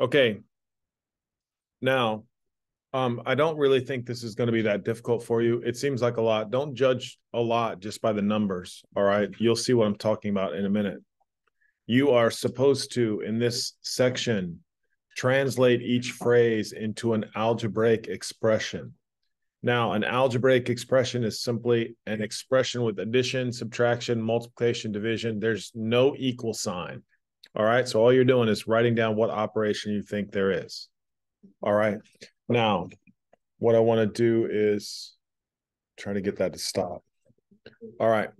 Okay. Now, um, I don't really think this is going to be that difficult for you. It seems like a lot. Don't judge a lot just by the numbers. All right. You'll see what I'm talking about in a minute. You are supposed to, in this section, translate each phrase into an algebraic expression. Now, an algebraic expression is simply an expression with addition, subtraction, multiplication, division. There's no equal sign. All right. So all you're doing is writing down what operation you think there is. All right. Now, what I want to do is try to get that to stop. All right.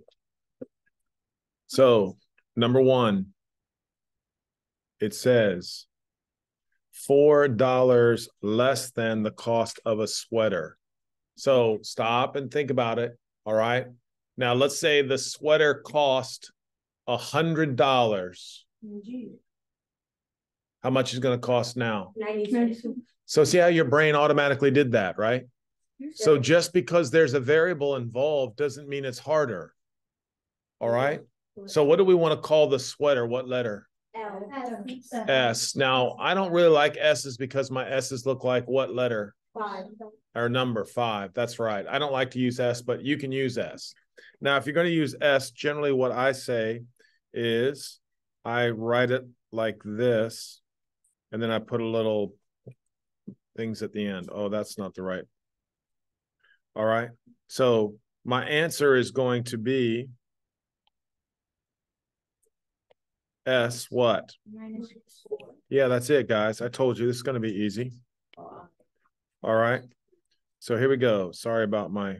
So, number one, it says $4 less than the cost of a sweater. So, stop and think about it. All right. Now, let's say the sweater cost a $100. How much is going to cost now? 96. So see how your brain automatically did that, right? So just because there's a variable involved doesn't mean it's harder. All right. So what do we want to call the sweater? What letter? L. S. Now I don't really like S's because my S's look like what letter? Five. Or number five. That's right. I don't like to use S, but you can use S. Now, if you're going to use S, generally what I say is I write it like this, and then I put a little things at the end. Oh, that's not the right. All right. So my answer is going to be S what? Yeah, that's it, guys. I told you this is going to be easy. All right. So here we go. Sorry about my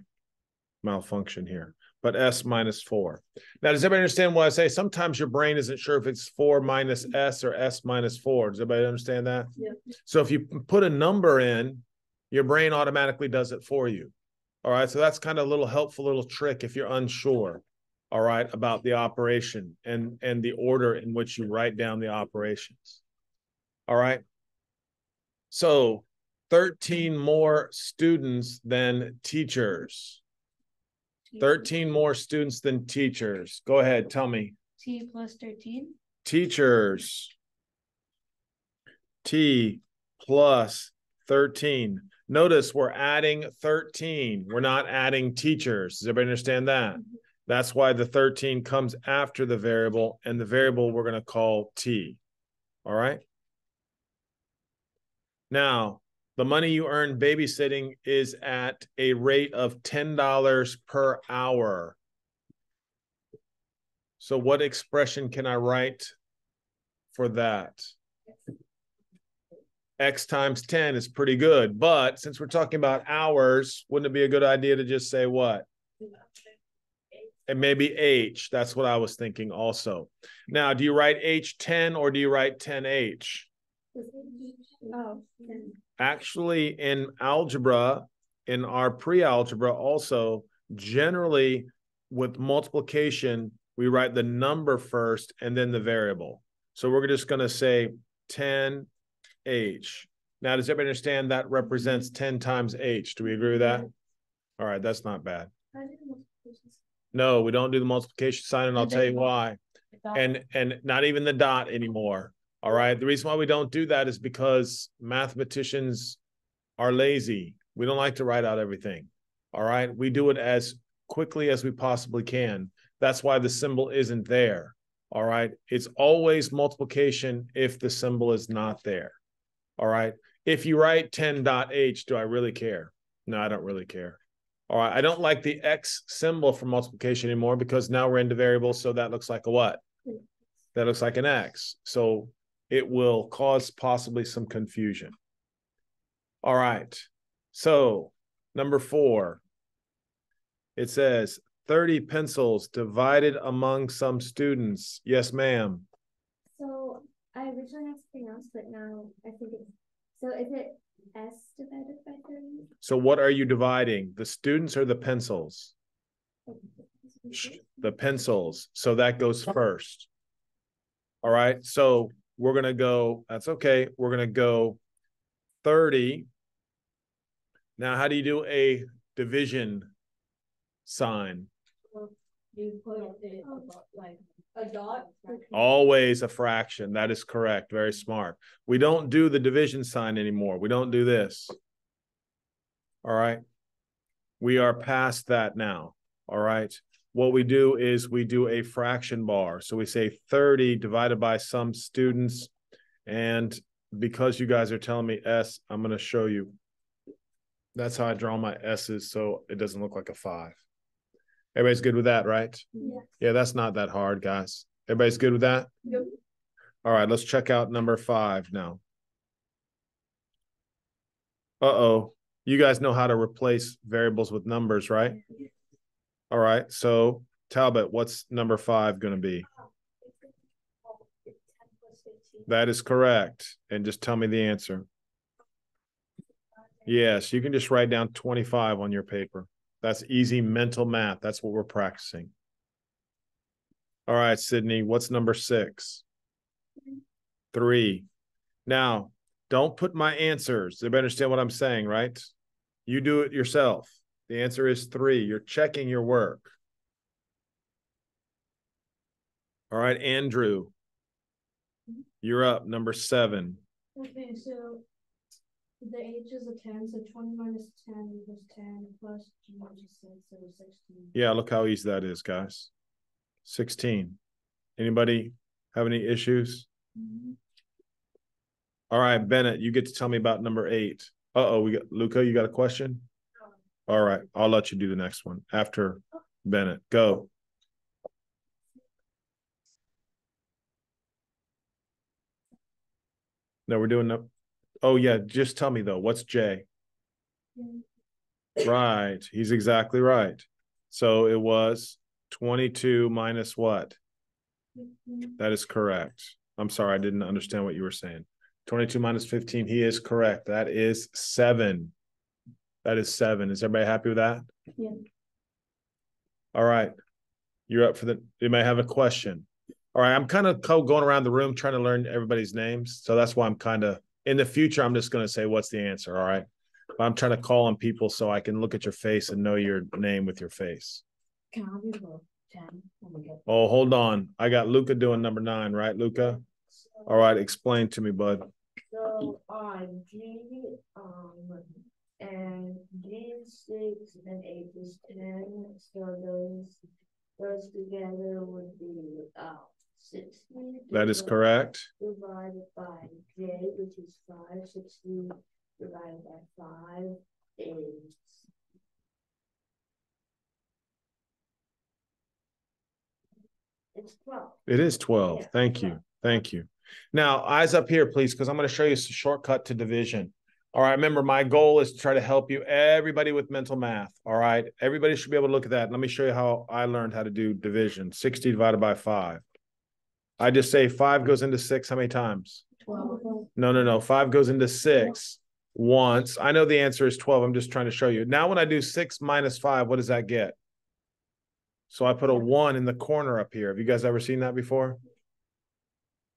malfunction here, but S minus four. Now, does everybody understand what I say? Sometimes your brain isn't sure if it's four minus S or S minus four. Does everybody understand that? Yeah. So if you put a number in, your brain automatically does it for you. All right. So that's kind of a little helpful little trick if you're unsure. All right, about the operation and and the order in which you write down the operations. All right. So 13 more students than teachers. 13 more students than teachers. Go ahead, tell me. T plus thirteen. Teachers. T plus 13. Notice we're adding 13. We're not adding teachers. Does everybody understand that? Mm-hmm. That's why the 13 comes after the variable, and the variable we're going to call T. All right. Now, the money you earn babysitting is at a rate of $10 per hour. So, what expression can I write for that? X times 10 is pretty good. But since we're talking about hours, wouldn't it be a good idea to just say what? And maybe H. That's what I was thinking also. Now, do you write H10 or do you write 10H? Actually, in algebra, in our pre algebra, also, generally with multiplication, we write the number first and then the variable. So we're just going to say 10H. Now, does everybody understand that represents 10 times H? Do we agree with that? All right, that's not bad. No, we don't do the multiplication sign, and I'll tell you why. And and not even the dot anymore. All right. The reason why we don't do that is because mathematicians are lazy. We don't like to write out everything. All right. We do it as quickly as we possibly can. That's why the symbol isn't there. All right. It's always multiplication if the symbol is not there. All right. If you write 10.h, do I really care? No, I don't really care. All right. I don't like the X symbol for multiplication anymore because now we're into variables. So that looks like a what? That looks like an X. So it will cause possibly some confusion. All right. So number four, it says 30 pencils divided among some students. Yes, ma'am. So I originally had something else, but now I think it's so is it S divided by thirty? So what are you dividing? The students or the pencils? The pencils. So that goes first. All right. So we're going to go, that's okay. We're going to go 30. Now, how do you do a division sign? You put it like a dot. Always a fraction. That is correct. Very smart. We don't do the division sign anymore. We don't do this. All right. We are past that now. All right. What we do is we do a fraction bar. So we say 30 divided by some students. And because you guys are telling me S, I'm going to show you. That's how I draw my S's so it doesn't look like a five. Everybody's good with that, right? Yeah. Yeah, that's not that hard, guys. Everybody's good with that? Yep. All right, let's check out number five now. Uh-oh, you guys know how to replace variables with numbers, right? All right, so Talbot, what's number five gonna be? That is correct. And just tell me the answer. Yes, you can just write down twenty-five on your paper. That's easy mental math. That's what we're practicing. All right, Sydney, what's number six? Three. Now, don't put my answers. Everybody understand what I'm saying, right? You do it yourself. The answer is three. You're checking your work. All right, Andrew. You're up, number seven. Okay, so the H is a ten, so twenty minus ten equals ten plus G which is six, so sixteen. Yeah, look how easy that is, guys. 16. Anybody have any issues? Mm-hmm. All right, Bennett, you get to tell me about number eight. Uh-oh, we got Luca, you got a question? All right, I'll let you do the next one after Bennett. Go. No, we're doing the, oh yeah, just tell me though, what's J? Right, he's exactly right. So it was twenty-two minus what? That is correct. I'm sorry, I didn't understand what you were saying. Twenty-two minus fifteen, he is correct. That is seven. That is seven. Is everybody happy with that? Yeah. All right. You're up for the, you may have a question. All right, I'm kind of co- going around the room trying to learn everybody's names. So that's why I'm kind of, in the future, I'm just going to say, what's the answer? All right. But I'm trying to call on people so I can look at your face and know your name with your face. Can I do the ten? when we get- Oh, hold on. I got Luca doing number nine, right, Luca? All right, explain to me, bud. So on G, um, and is six and H is ten, so those, those together would be, uh, sixty. That is correct. Divided by J, which is five. sixty divided by five is. It's twelve. It is 12. Yeah, Thank you. Thank you. Now, eyes up here, please, because I'm going to show you a shortcut to division. All right. Remember, my goal is to try to help you, everybody with mental math. All right. Everybody should be able to look at that. Let me show you how I learned how to do division 60 divided by five. I just say five goes into six how many times? Twelve. No, no, no. Five goes into six once. I know the answer is 12. I'm just trying to show you. Now, when I do six minus five, what does that get? So I put a one in the corner up here. Have you guys ever seen that before?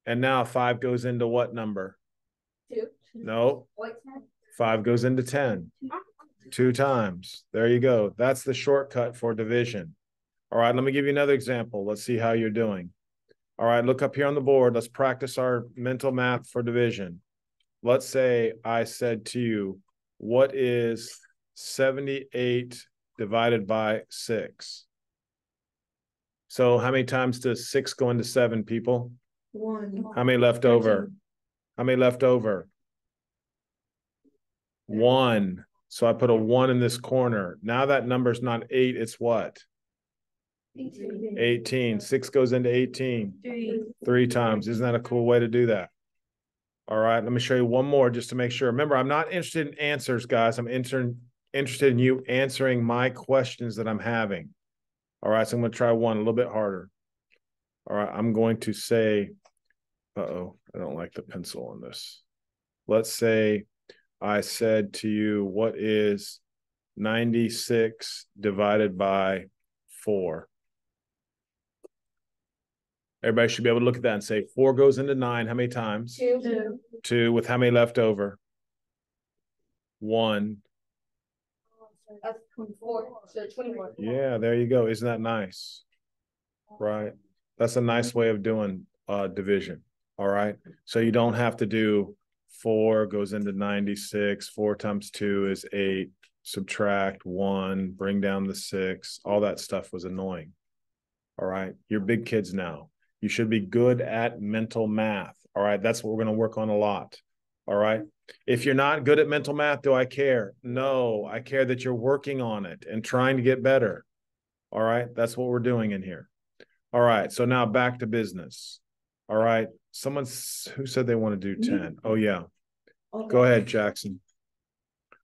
And now five goes into what number? Two. No, five goes into 10 two times. There you go. That's the shortcut for division. All right, let me give you another example. Let's see how you're doing. All right, look up here on the board. Let's practice our mental math for division. Let's say I said to you, what is 78 divided by six? So how many times does six go into seven people? One. How many left over? How many left over? One. So I put a one in this corner. Now that number's not eight, it's what? Eighteen. 18. Six goes into 18 Three. three times. Isn't that a cool way to do that? All right, let me show you one more just to make sure. Remember, I'm not interested in answers, guys. I'm inter- interested in you answering my questions that I'm having. All right, so I'm going to try one a little bit harder. All right, I'm going to say, uh oh, I don't like the pencil on this. Let's say I said to you, what is 96 divided by four? Everybody should be able to look at that and say four goes into nine. How many times? Two. Two with how many left over? One. That's twenty-four, so twenty-one. Yeah, there you go. Isn't that nice? right? That's a nice way of doing uh division. All right. So you don't have to do four goes into ninety-six, four times two is eight, subtract one, bring down the six. All that stuff was annoying. All right. You're big kids now. You should be good at mental math. All right. That's what we're going to work on a lot. All right. If you're not good at mental math, do I care? No, I care that you're working on it and trying to get better. All right. That's what we're doing in here. All right. So now back to business. All right. Someone who said they want to do 10. Oh, yeah. Go ahead, Jackson.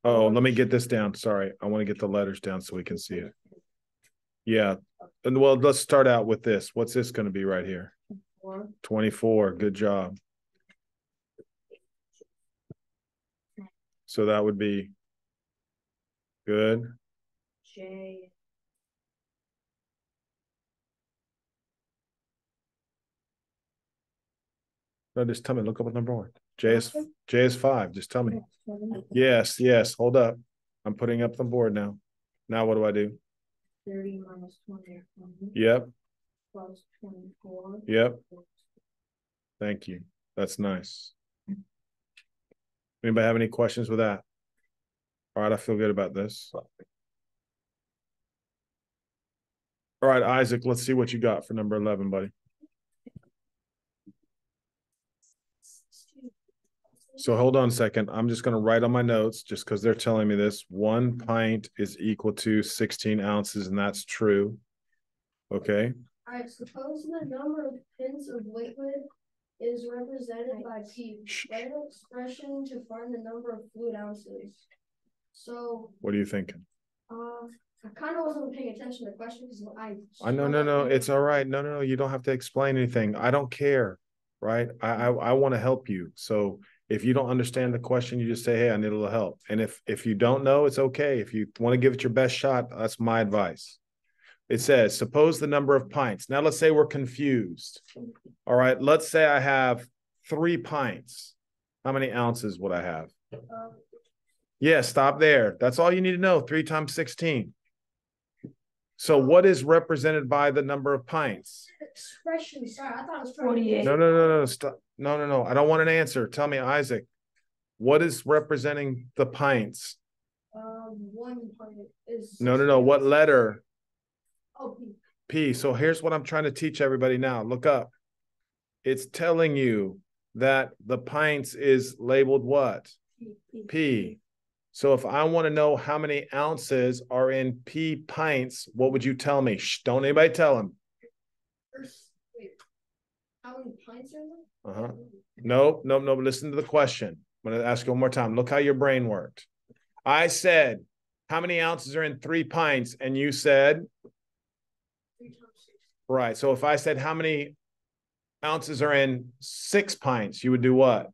Oh, let me get this down. Sorry. I want to get the letters down so we can see it. Yeah. And well, let's start out with this. What's this going to be right here? 24. Good job. So that would be good. J. No, just tell me, look up what number one. J is, J is five. Just tell me. Yes, yes, hold up. I'm putting up the board now. Now what do I do? Thirty minus twenty. Yep, Plus twenty-four. yep. Thank you. That's nice. Anybody have any questions with that? All right, I feel good about this. All right, Isaac, let's see what you got for number eleven, buddy. So hold on a second. I'm just gonna write on my notes, just because they're telling me this. One pint is equal to sixteen ounces, and that's true. Okay, Alright, suppose the number of pints of liquid is represented by P. Write an expression to find the number of fluid ounces. So, what are you thinking? uh, I kinda wasn't paying attention to the question because I. I no, no, no, it's all right. No, no, no, you don't have to explain anything. I don't care. Right? I, I, I want to help you. So if you don't understand the question, you just say, hey, I need a little help. And if, if you don't know, it's okay. If you want to give it your best shot, that's my advice. It says, suppose the number of pints. Now let's say we're confused. All right, let's say I have three pints. How many ounces would I have? Um, Yeah, stop there. That's all you need to know. Three times sixteen. So what is represented by the number of pints? Expression, sorry, I thought it was. trying to- Forty-eight. No, no, no, no, stop. No, no, no. I don't want an answer. Tell me, Isaac. What is representing the pints? Um, one pint is. No, no, no. What letter? Oh, P. P. So here's what I'm trying to teach everybody now. Look up. It's telling you that the pints is labeled what? P, P. So if I want to know how many ounces are in P pints, what would you tell me? Shh, don't anybody tell wait. How many pints are there? Uh-huh. Nope, nope, nope. Listen to the question. I'm gonna ask you one more time. Look how your brain worked. I said, how many ounces are in three pints? And you said, Three times six. right. So if I said, how many ounces are in six pints, you would do what?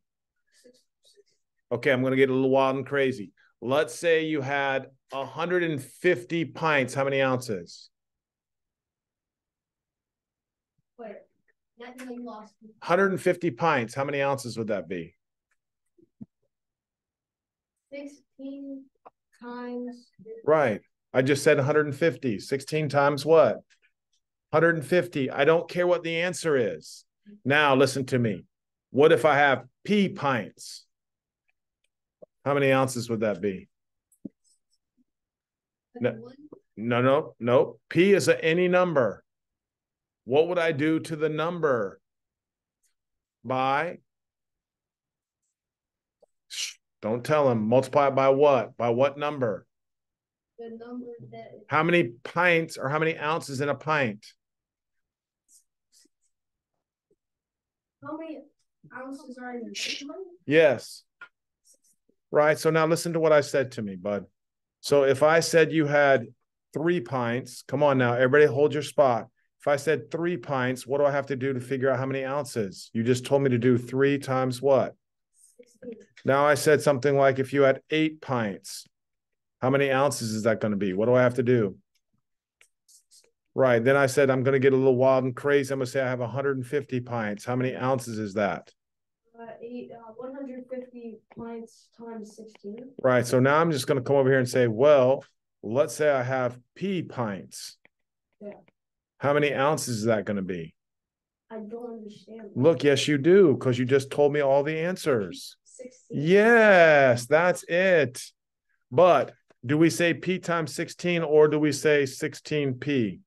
Six, six. Okay, I'm gonna get a little wild and crazy. Let's say you had hundred and fifty pints. How many ounces? Wait, now now you lost. me. Hundred and fifty pints. How many ounces would that be? Sixteen times. Right. I just said 150. 16 times what? 150. I don't care what the answer is. Now listen to me. What if I have P pints? How many ounces would that be? No. No, no, no. P is a any number. What would I do to the number? By? Shh, Don't tell him. Multiply it by what? By what number? the number that. How many pints or how many ounces in a pint? How many ounces are in one? Yes. Right. So now listen to what I said to me, bud. So if I said you had three pints, come on now, everybody hold your spot. If I said three pints, what do I have to do to figure out how many ounces? You just told me to do three times what? Now I said something like if you had eight pints, how many ounces is that going to be? What do I have to do? Right. Then I said I'm going to get a little wild and crazy. I'm going to say I have 150 pints. How many ounces is that? Uh, eight, uh, one hundred fifty pints times sixteen. Right. So now I'm just going to come over here and say, well, let's say I have P pints. Yeah. How many ounces is that going to be? I don't understand. Look, yes, you do, because you just told me all the answers. Sixteen. Yes, that's it. But do we say P times 16 or do we say 16P?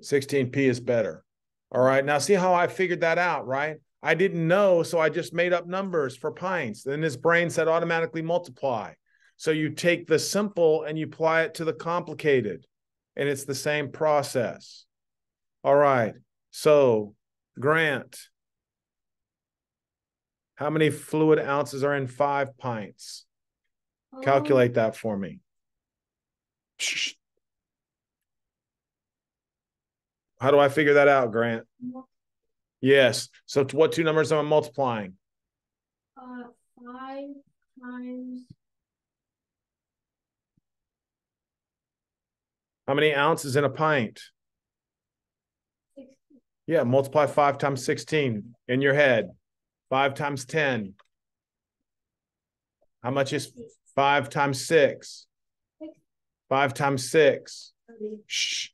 16P is better. All right. Now, see how I figured that out, right? I didn't know. So I just made up numbers for pints. Then his brain said automatically multiply. So you take the simple and you apply it to the complicated, and it's the same process. All right. So, Grant, how many fluid ounces are in five pints? Um, Calculate that for me. Shh. How do I figure that out, Grant? Yes. So what two numbers am I multiplying? Uh, five times, How many ounces in a pint? sixteen, Yeah, multiply five times 16 in your head. Five times 10. How much is five times six? Five times six. Shh.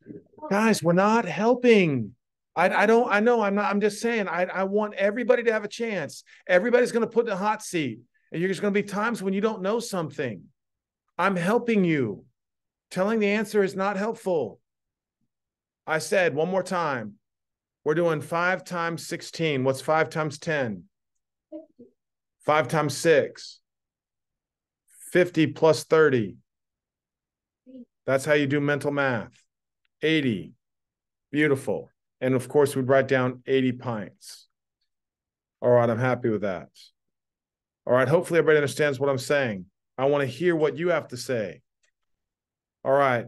Guys, we're not helping. I, I don't, I know, I'm not, I'm just saying, I, I want everybody to have a chance. Everybody's going to put in a hot seat. And there's going to be times when you don't know something. I'm helping you. Telling the answer is not helpful. I said one more time. We're doing five times 16. What's five times 10? Five times six. 50 plus 30. That's how you do mental math. 80. Beautiful. And of course, we'd write down 80 pints. All right, I'm happy with that. All right, hopefully everybody understands what I'm saying. I want to hear what you have to say. All right,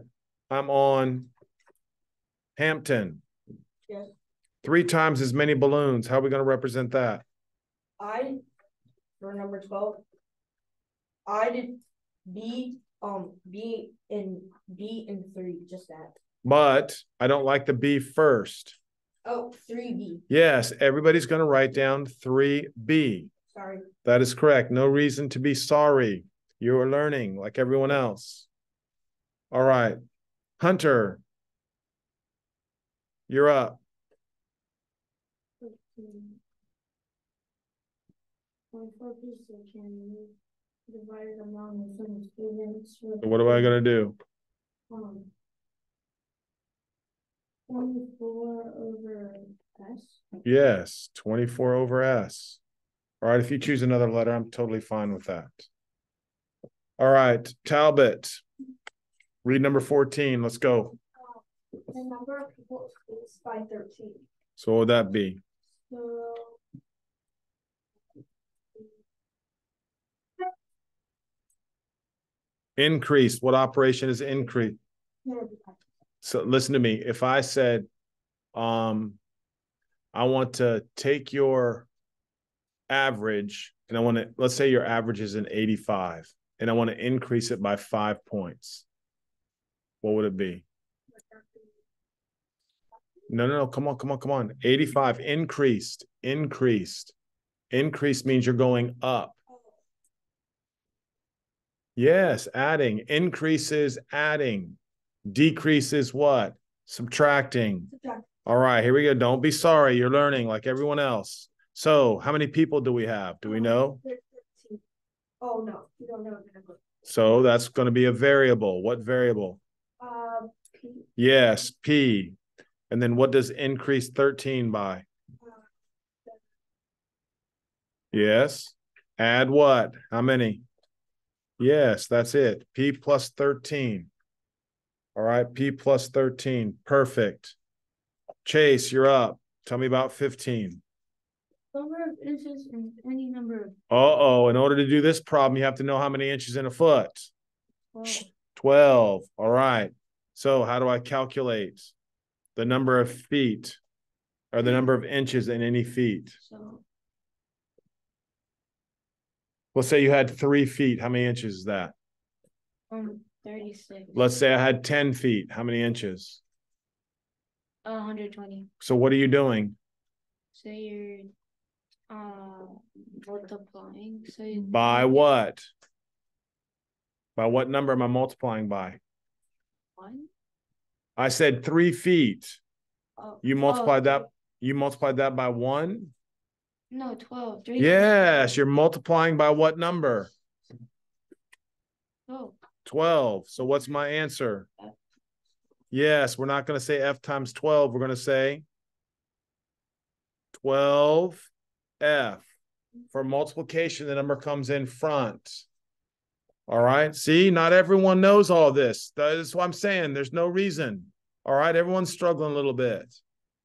I'm on Hampton. Yes. Three times as many balloons. How are we going to represent that? I, for number twelve. I did B, um, B and B and three, just that. But I don't like the B first. Oh, three B, Yes, everybody's going to write down 3B. sorry. That is correct. No reason to be sorry. You are learning like everyone else. All right. Hunter, you're up. with- What am I going to do? Um. Twenty-four over S. Yes, 24 over S. All right. If you choose another letter, I'm totally fine with that. All right. Talbot, read number 14. Let's go. The number of people is by thirteen, So what would that be? so. Increased. What operation is increase? So listen to me. If I said, um, I want to take your average and I want to, let's say your average is an 85 and I want to increase it by five points. What would it be? No, no, no. Come on, come on, come on. 85 increased, increased. Increased means you're going up. Yes, adding. Increases, adding. Decreases what? Subtracting. Subtract. All right, here we go. Don't be sorry. You're learning like everyone else. So, how many people do we have? Do we um, know? Oh, no, you don't know. So, that's going to be a variable. What variable? Uh, Yes, P. And then what does increase 13 by? Yes. Add what? How many? Yes, that's it. P plus 13. All right, P plus 13. Perfect. Chase, you're up. Tell me about 15. number of inches in any number of. Uh-oh, in order to do this problem, you have to know how many inches in a foot. twelve. 12. All right. So how do I calculate the number of feet or the number of inches in any feet? So, Let's say you had three feet. How many inches is that? um, thirty-six. Let's say I had 10 feet. How many inches? A hundred twenty. So what are you doing? So you're, uh, multiplying, so. you- By what? By what number am I multiplying by? One, I said three feet. Oh, You 12. multiplied that, you multiplied that by one? No, twelve. three Yes, you're multiplying by what number? Twelve. So what's my answer? Yes, we're not gonna say F times twelve, we're gonna say twelve F. For multiplication, the number comes in front. All right, see, not everyone knows all this. That is what I'm saying. There's no reason. All right, everyone's struggling a little bit.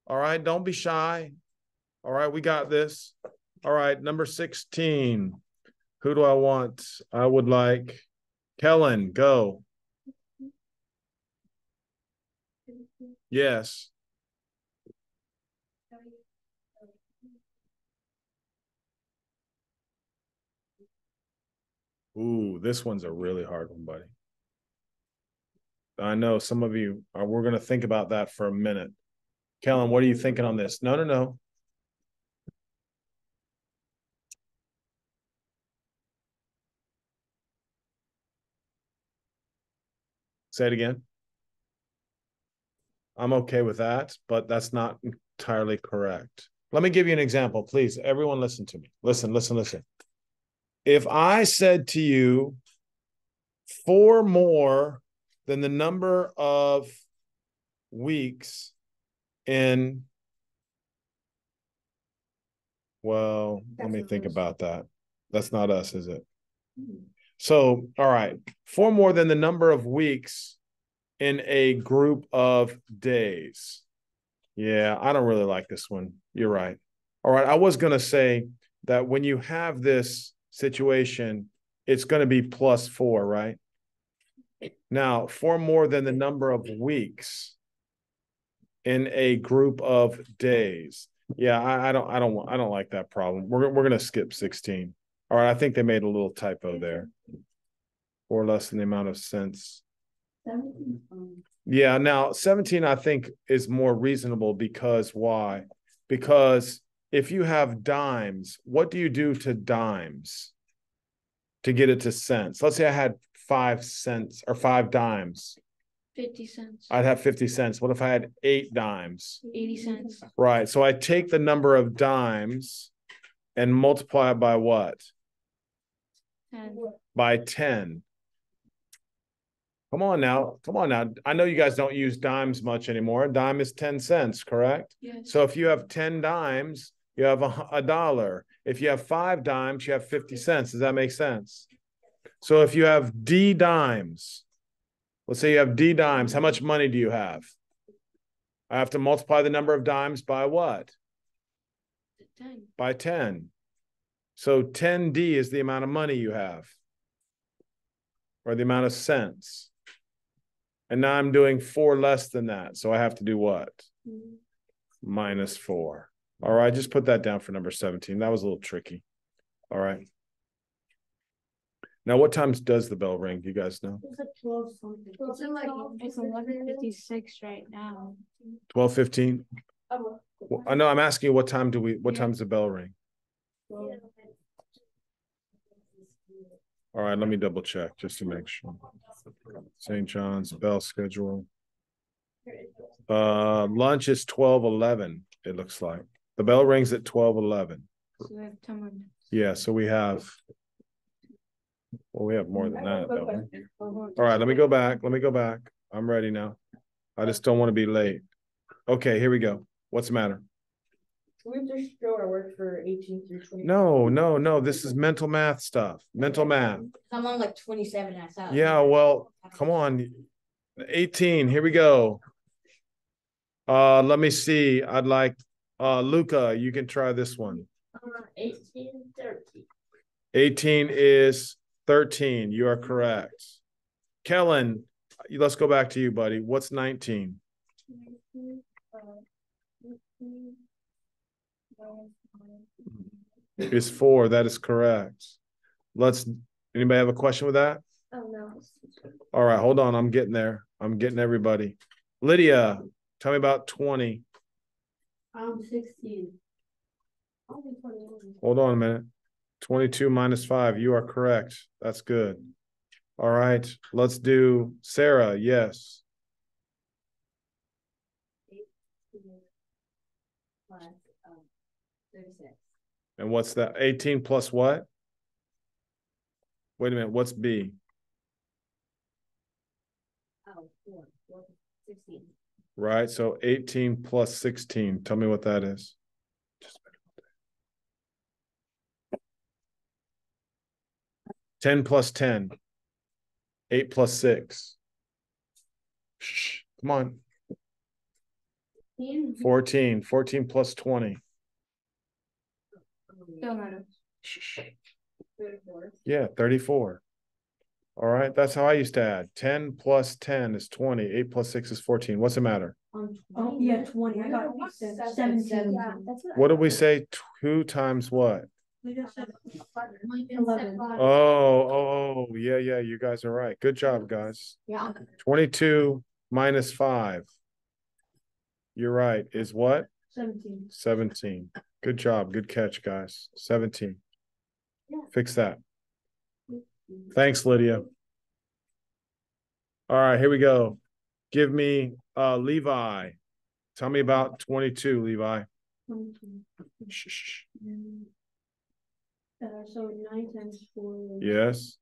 All right, don't be shy. All right, we got this. All right, number 16. Who do I want? I would like Kellen, go. Yes. Ooh, this one's a really hard one, buddy. I know some of you are, we're gonna think about that for a minute. Kellen, what are you thinking on this? No, no, no. Say it again. I'm okay with that, but that's not entirely correct. Let me give you an example, please. Everyone listen to me. Listen, listen, listen. If I said to you, four more than the number of weeks in, well, let me think about that. That's not us, is it? Hmm. So, all right, four more than the number of weeks in a group of days. Yeah, I don't really like this one. You're right. All right, I was going to say that when you have this situation, it's going to be plus four, right? Now, four more than the number of weeks in a group of days. Yeah, I, I don't, I don't, I don't like that problem. We're we're going to skip sixteen. All right, I think they made a little typo there, or less than the amount of cents. Yeah, now 17 I think is more reasonable because why? Because if you have dimes, what do you do to dimes to get it to cents? Let's say I had 5 cents or 5 dimes. fifty cents, I'd have 50 cents. What if I had 8 dimes? eighty cents, Right. So I take the number of dimes and multiply it by what? ten, By 10. Come on now. Come on now. I know you guys don't use dimes much anymore. A dime is 10 cents, correct? yes. So if you have 10 dimes, you have a, a dollar. If you have five dimes, you have 50 cents. Does that make sense? So if you have D dimes, let's say you have D dimes, how much money do you have? I have to multiply the number of dimes by what? Ten, By 10. So 10D is the amount of money you have, or the amount of cents. And now I'm doing four less than that. So I have to do what? mm, minus four. All right, just put that down for number 17. That was a little tricky. All right. Now, what times does the bell ring? Do you guys know? It's like twelve something. It's like, it's eleven fifty-six right now. 12, 15? Oh, Well, I know I'm asking you what time do we, what Yeah. time's the bell ring? well, All right, let me double check just to make sure. St. John's bell schedule. Uh, lunch is 12, 11, it looks like. The bell rings at 12, 11. So we have ten more minutes. Yeah, so we have. Well, we have more than that, don't we? All right, let me go back. Let me go back. I'm ready now. I just don't want to be late. Okay, here we go. What's the matter? We just show our work for eighteen through twenty. No, no, no. This is mental math stuff. Mental math. I'm on like twenty-seven, I thought. Yeah, well, come on. 18, here we go. Uh, let me see. I'd like uh Luca, you can try this one. Eighteen, thirteen. 18 is 13. You are correct. Kellen, let's go back to you, buddy. What's 19? Is four. That is correct. Let's, anybody have a question with that? Oh, no. All right, hold on. I'm getting there. I'm getting everybody. Lydia, tell me about 20. I'm 16. Hold on a minute. 22 minus 5. You are correct. That's good. All right. Let's do Sarah. Yes. Uh, and what's that? 18 plus what? Wait a minute. What's B? Oh, four, four, 16. Right, so eighteen plus sixteen, tell me what that is. Ten plus ten. Eight plus six. Shh, come on, 14. 14 twenty. Don't matter. Shh, Thirty-four. Yeah, thirty-four. All right, that's how I used to add. Ten plus ten is twenty. Eight plus six is fourteen. What's the matter? On Oh, twenty. yeah, twenty, I got What's seventeen. Yeah, that's what. What did we say? Two times what? We just said Eleven. Oh, oh, oh, yeah, yeah, you guys are right. Good job, guys. Yeah. Twenty-two minus five. You're right, is what? seventeen. Seventeen. Good job, good catch, guys. Seventeen. Yeah. Fix that. Thanks, Lydia. All right, here we go. Give me uh Levi. Tell me about twenty-two, Levi. Twenty-two. Shh, shh. Uh, so nine times four Yes,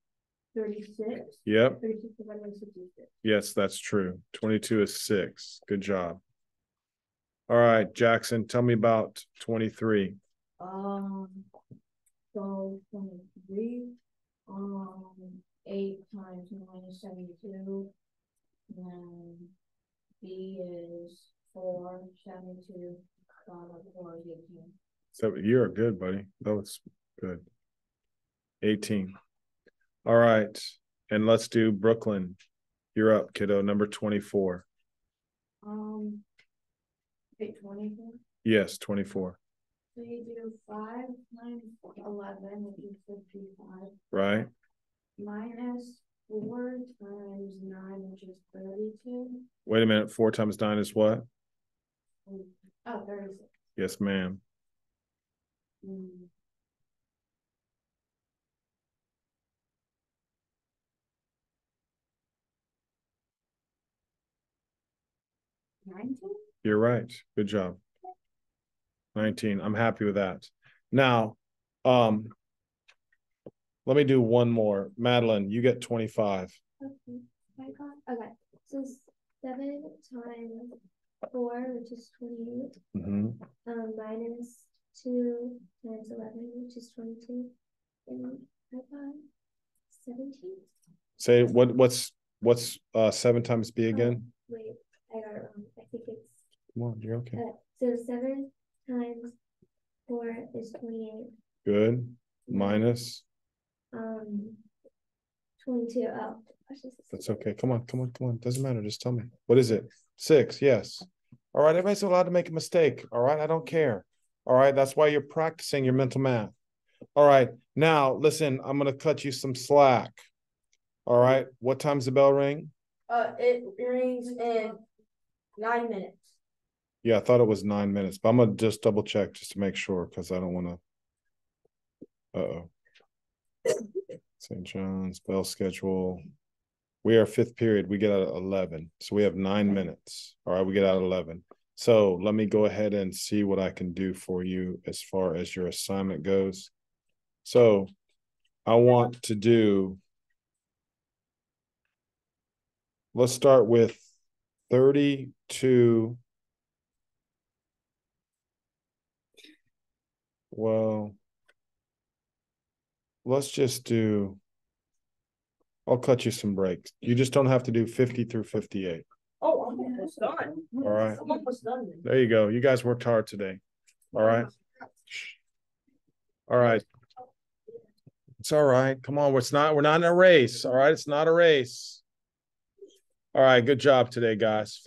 thirty-six. yep, Thirty-six divided by sixty-six. yes, that's true. Twenty-two is six. Good job. All right, Jackson, tell me about twenty-three. Um, so twenty-three, um, eight times minus seventy-two. Then B is four, seventy-two, divided by four is eighteen. So you're good, buddy. That was good. Eighteen. All right, and let's do Brooklyn. You're up, kiddo, number twenty-four. Um. Eight twenty-four, Yes, twenty-four, so you do five times eleven, which is fifty-five, right? minus four times nine, which is thirty-two. Wait a minute, four times nine is what? Oh, thirty-six. Yes, ma'am. Mm. Nineteen? You're right. Good job. Nineteen. I'm happy with that. Now, um. Let me do one more. Madeline, you get twenty-five. Okay, I got, okay, so seven times four, which is twenty-eight, Mhm. um, minus two times eleven, which is twenty-two. And I got seventeen, Say, what, what's, what's, uh, seven times B again? wait, I got it wrong, I think it's, Come on, you're okay. uh, so seven times four is twenty-eight, Good. Minus, um. 22. Oh, that's okay. Come on, come on, come on. Doesn't matter. Just tell me. What is it? Six, yes. All right, everybody's allowed to make a mistake. All right, I don't care. All right, that's why you're practicing your mental math. All right, now, listen, I'm gonna cut you some slack. All right, what time's the bell ring? Uh, it rings in nine minutes. Yeah, I thought it was nine minutes, but I'm gonna just double check just to make sure, because I don't wanna. Uh-oh. St. John's bell schedule. We are fifth period, we get out at eleven, so we have nine minutes. All right, we get out at eleven. So let me go ahead and see what I can do for you as far as your assignment goes. So I want to do. Let's start with thirty-two. Well. Let's just do. I'll cut you some breaks. You just don't have to do fifty through fifty-eight. Oh, I'm almost done. All right. I'm almost done. then. There you go. You guys worked hard today. All right. All right. It's all right. Come on. It's not, we're not in a race. All right. It's not a race. All right. Good job today, guys.